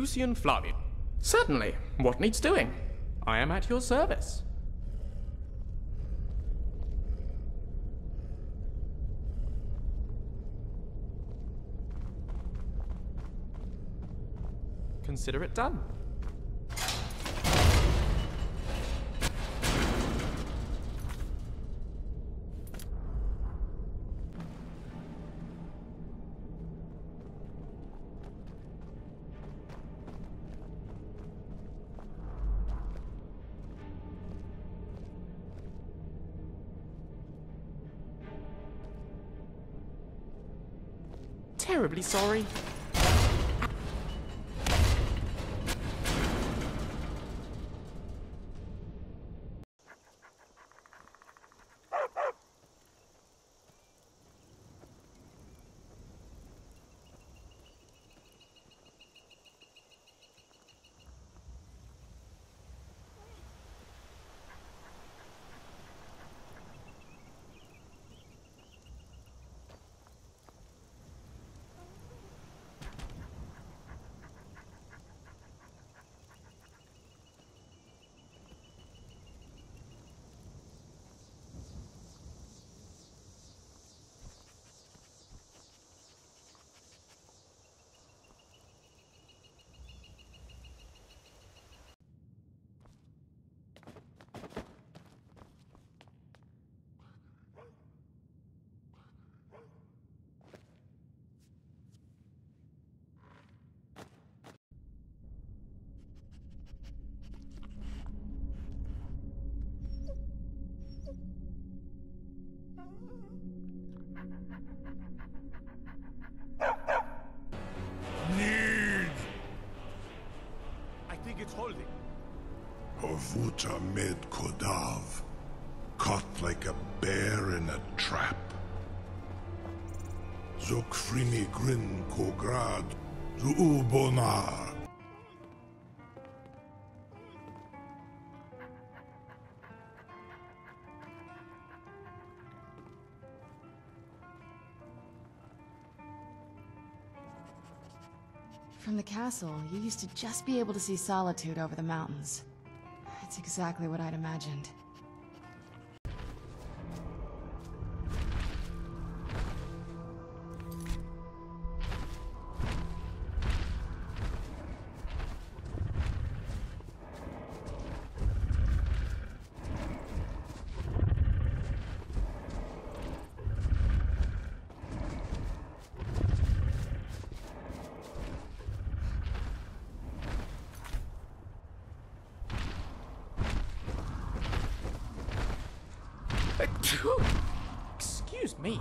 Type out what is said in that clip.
Lucien Flavius. Certainly. What needs doing? I am at your service. Consider it done. Terribly sorry. It's holding. Ovuta Med Kodav. Caught like a bear in a trap. Zokfrini Grin Kograd. Zuubonar. From the castle, you used to just be able to see Solitude over the mountains. It's exactly what I'd imagined. Excuse me.